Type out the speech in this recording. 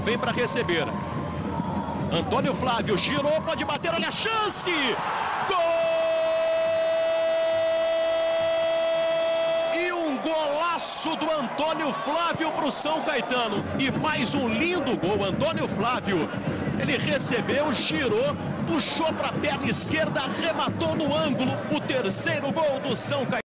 Vem para receber. Antônio Flávio girou, pode bater, olha a chance! Gol! E um golaço do Antônio Flávio para o São Caetano. E mais um lindo gol, Antônio Flávio. Ele recebeu, girou, puxou para a perna esquerda, arrematou no ângulo o terceiro gol do São Caetano.